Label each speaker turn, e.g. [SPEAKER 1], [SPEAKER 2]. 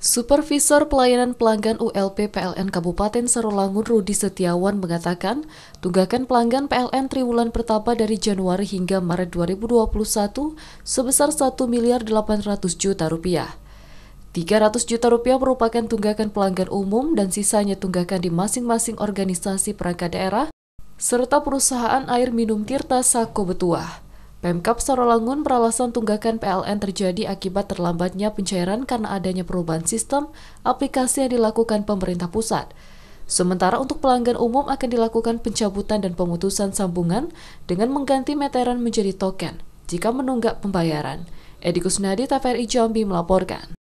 [SPEAKER 1] Supervisor Pelayanan Pelanggan ULP PLN Kabupaten Sarolangun Rudi Setiawan mengatakan, tunggakan pelanggan PLN triwulan pertama dari Januari hingga Maret 2021 sebesar 1 miliar 800 juta rupiah. 300 juta rupiah merupakan tunggakan pelanggan umum dan sisanya tunggakan di masing-masing organisasi perangkat daerah serta perusahaan air minum Tirta Sako Betuah. Pemkap Sarolangun beralasan tunggakan PLN terjadi akibat terlambatnya pencairan karena adanya perubahan sistem aplikasi yang dilakukan pemerintah pusat. Sementara untuk pelanggan umum akan dilakukan pencabutan dan pemutusan sambungan dengan mengganti meteran menjadi token jika menunggak pembayaran. Edi Kusnadi, TVRI Jambi melaporkan.